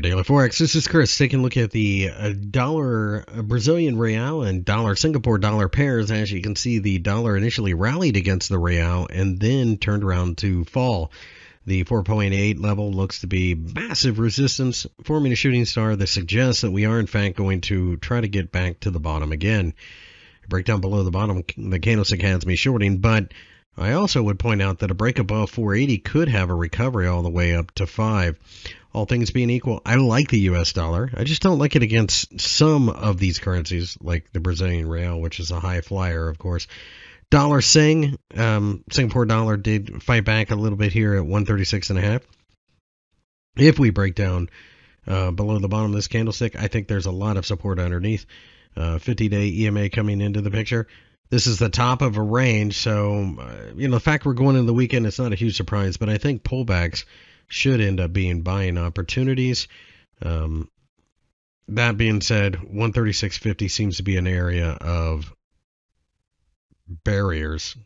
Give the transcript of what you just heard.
Daily Forex. This is Chris taking a look at the uh, dollar uh, Brazilian real and dollar Singapore dollar pairs. As you can see, the dollar initially rallied against the real and then turned around to fall. The 4.8 level looks to be massive resistance, forming a shooting star that suggests that we are in fact going to try to get back to the bottom again. Break down below the bottom, the candlestick has me shorting, but I also would point out that a break above 480 could have a recovery all the way up to 5 all things being equal, I like the US dollar. I just don't like it against some of these currencies, like the Brazilian real, which is a high flyer, of course. Dollar Sing, um, Singapore dollar did fight back a little bit here at 136 and a half. If we break down uh, below the bottom of this candlestick, I think there's a lot of support underneath. 50 uh, day EMA coming into the picture. This is the top of a range, so uh, you know the fact we're going into the weekend, it's not a huge surprise. But I think pullbacks should end up being buying opportunities. Um, that being said, 136.50 seems to be an area of barriers.